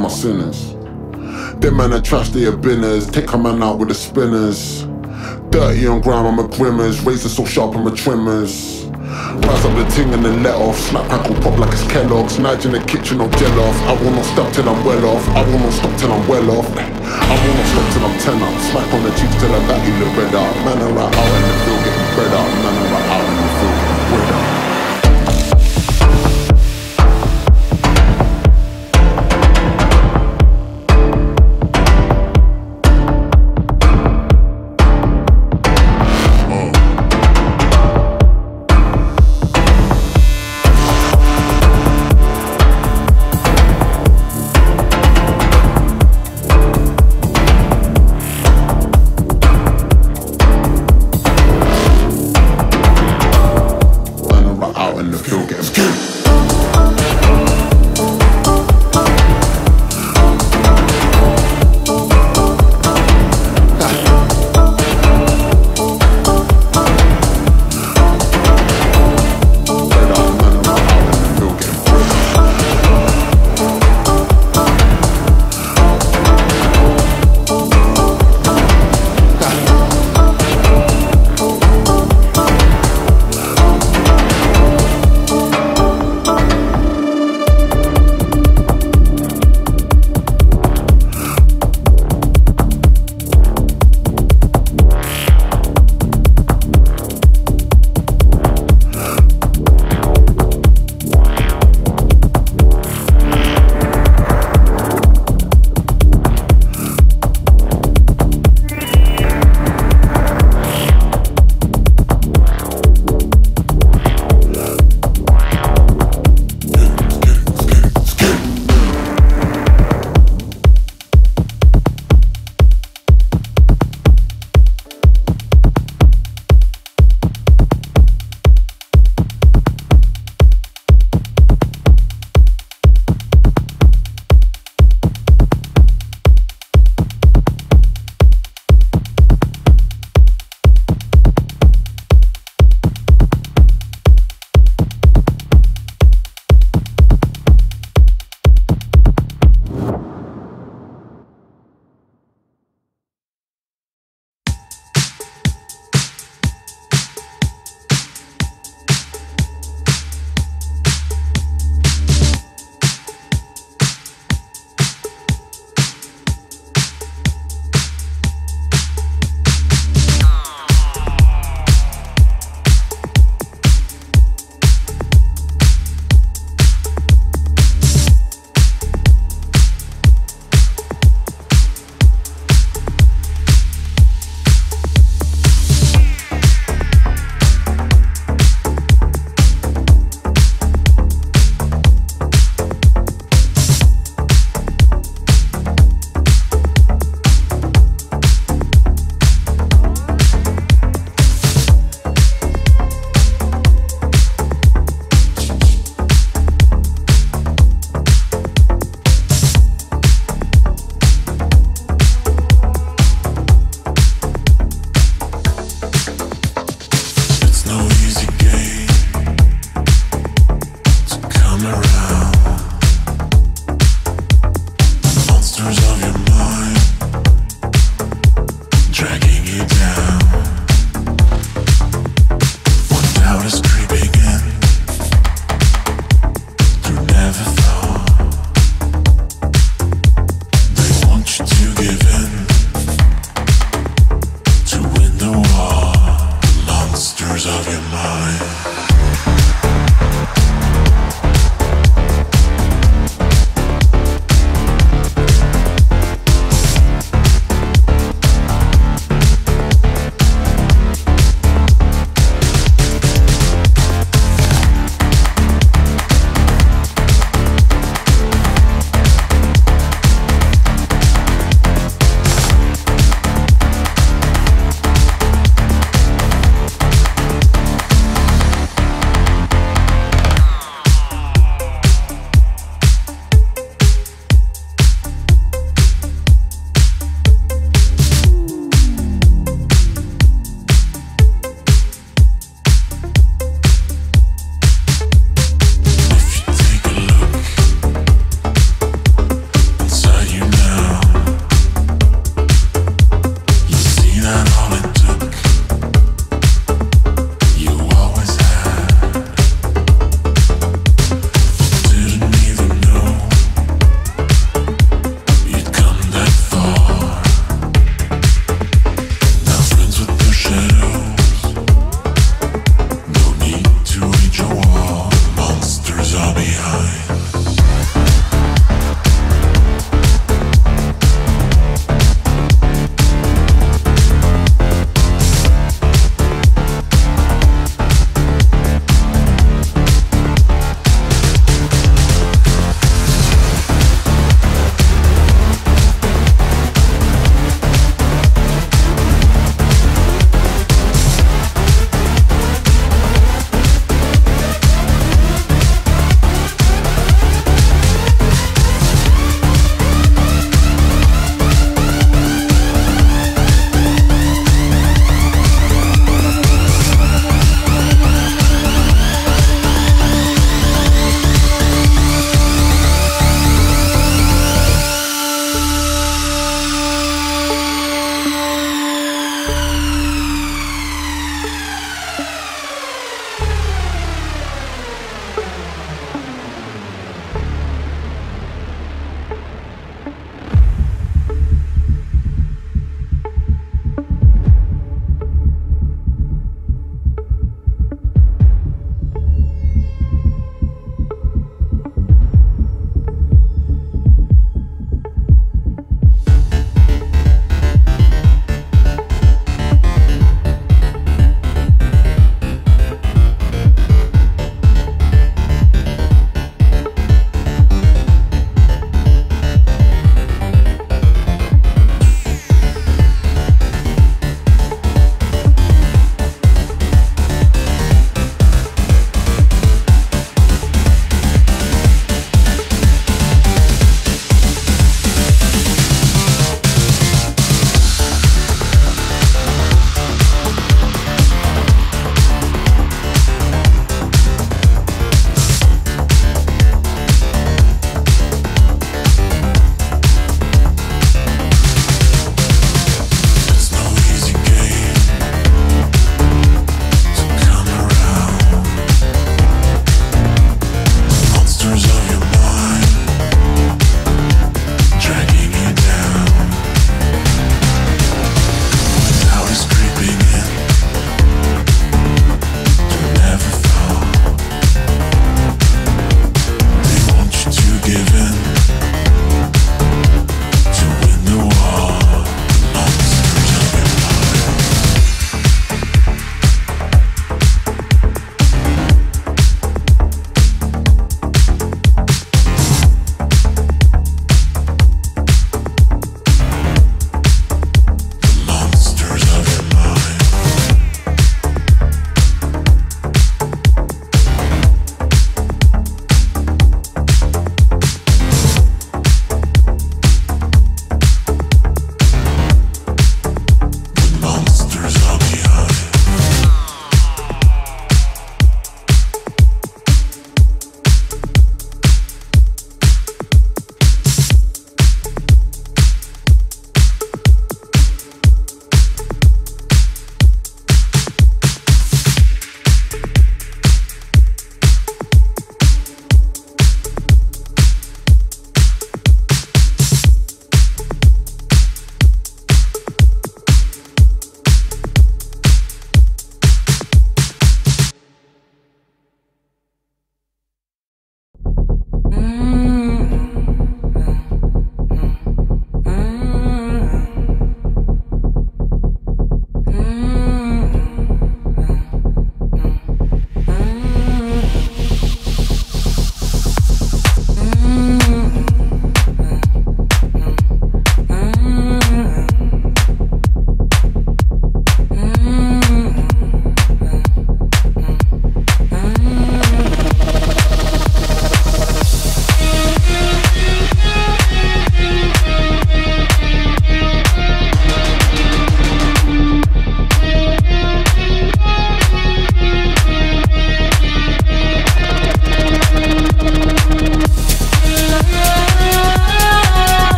my sinners. Them man are trash, they are binners. Take a man out with the spinners. Dirty on ground, I'm a grimmers. Razor so sharp, I'm a trimmers. Rise up the ting and then let off. Snap, crackle, pop like it's Kellogg's. Nige in the kitchen, no gel off. I will not stop till I'm well off. I will not stop till I'm well off. I will not stop till I'm ten up. Smack on the cheeks till I batty look red up. Man, are right out in the field getting bread up. Man, are right out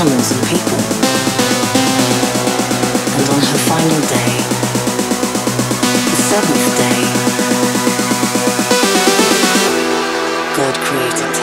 animals and people. And on her final day, the seventh day, God created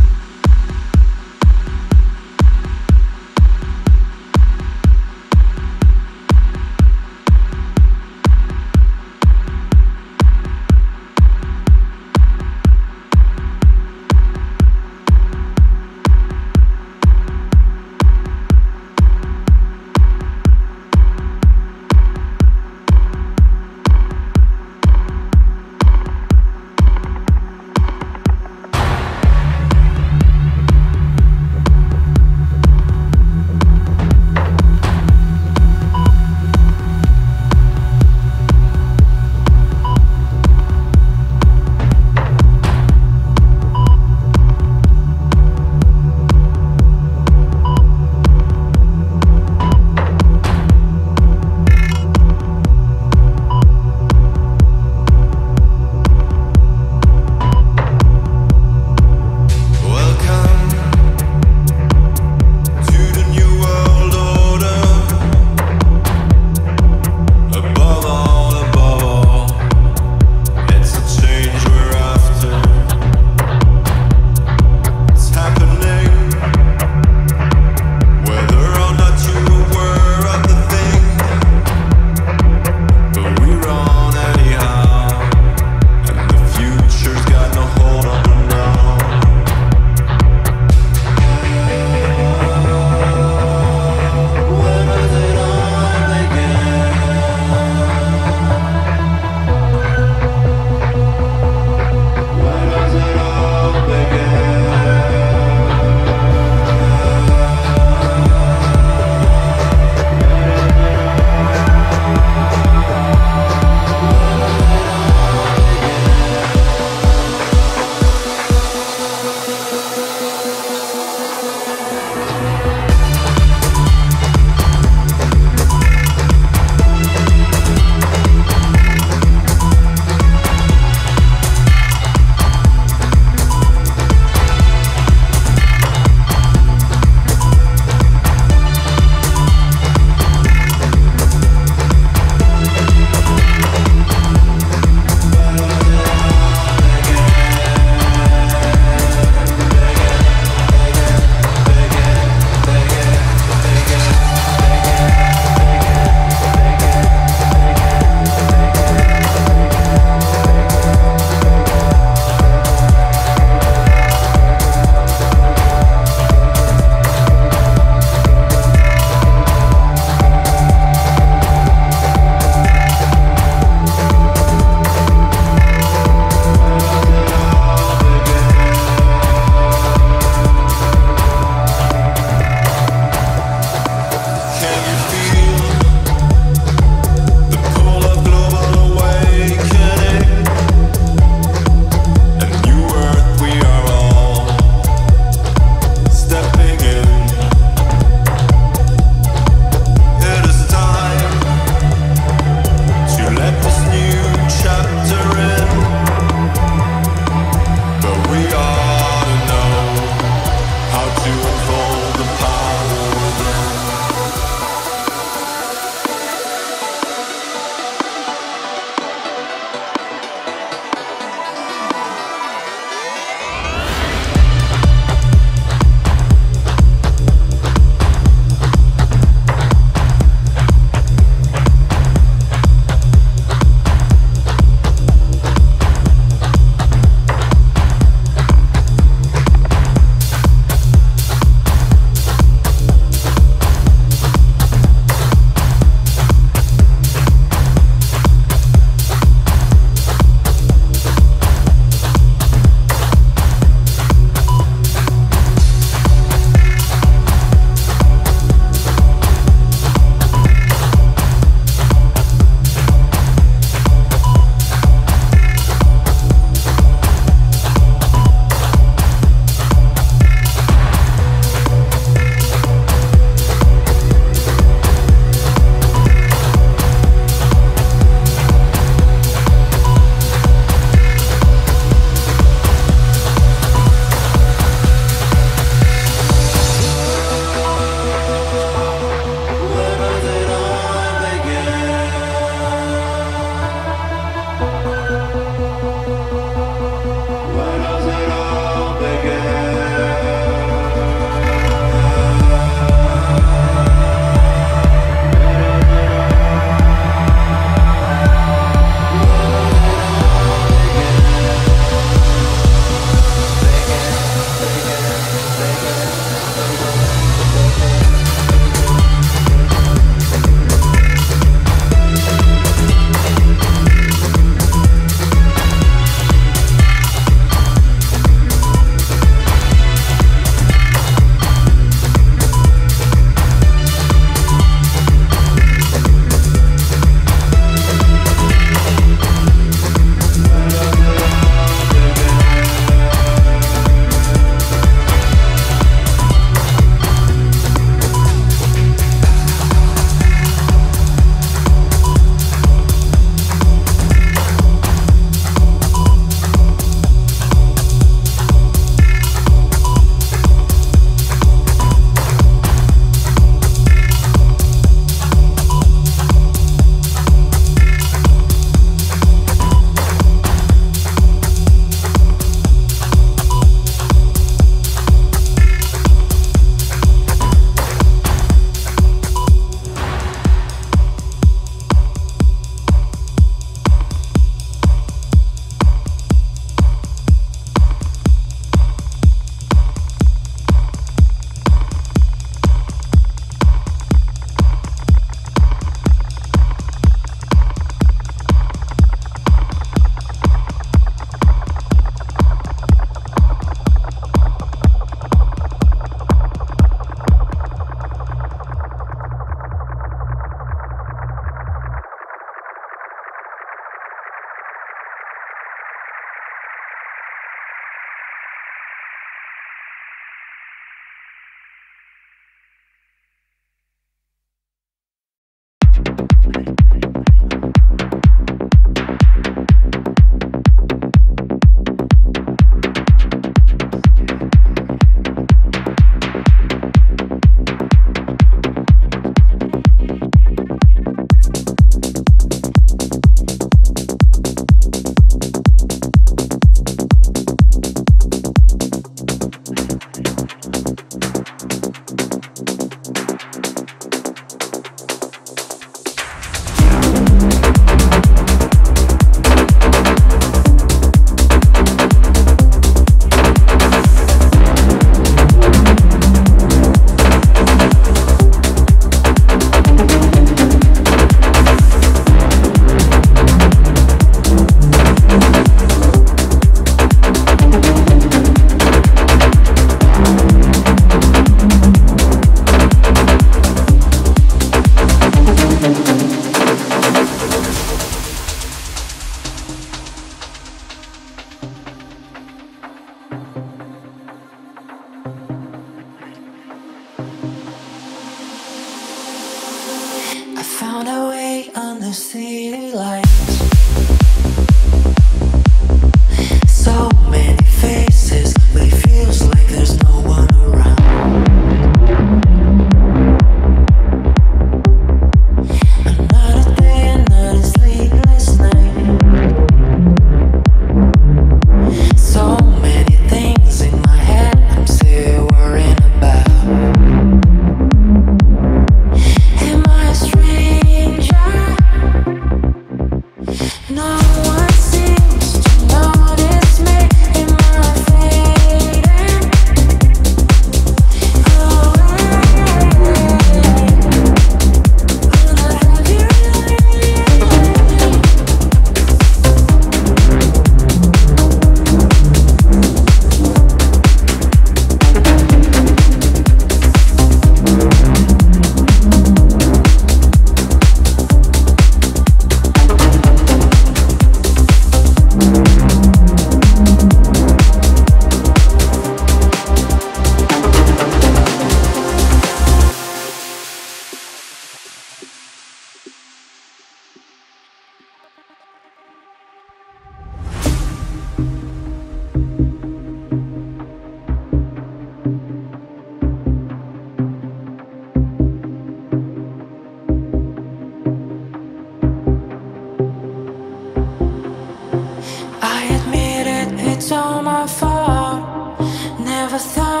all my fault. Never thought.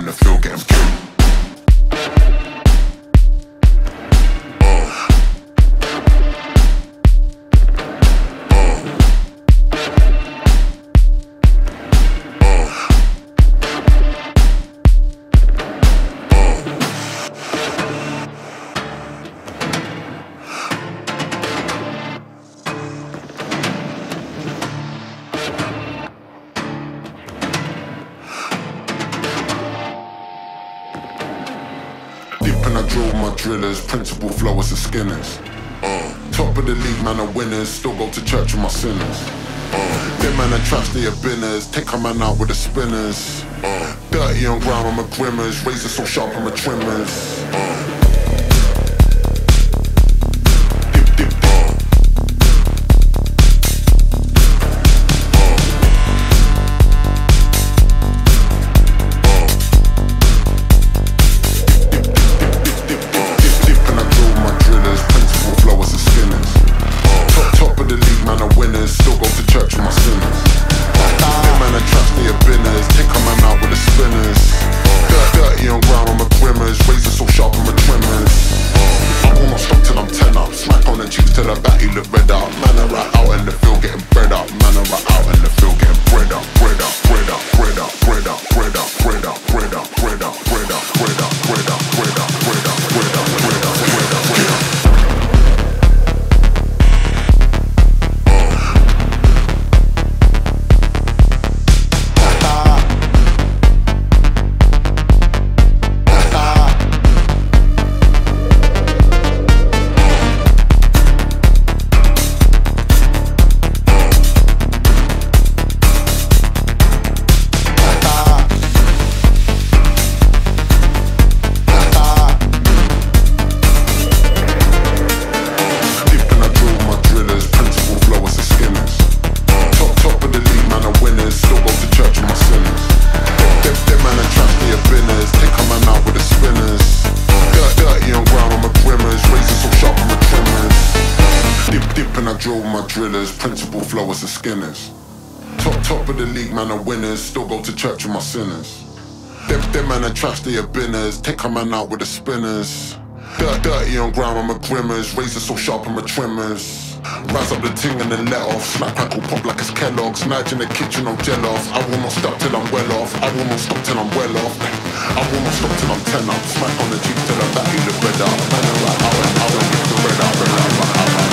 and I feel getting killed. Sinners. Uh, them man are trash, they are binners. Take a man out with the spinners. Uh, dirty on ground, I'm a grimmers. Razor so sharp, I'm a trimmers. Uh, man are winners. Still go to church with my sinners. Them, them man are trash, they are binners. Take a man out with the spinners. Dirt, dirty on ground, I'm a grimmers. Razor so sharp, I'm a trimmers. Rise up the ting and then let off. Smack, crackle, pop like it's Kellogg's. Nudge in the kitchen, I'm jealous. I will not stop till I'm well off. I will not stop till I'm well off. I will not stop till I'm ten up. Smack on the Jeep till I'm back in the red up. I'm I I the red up.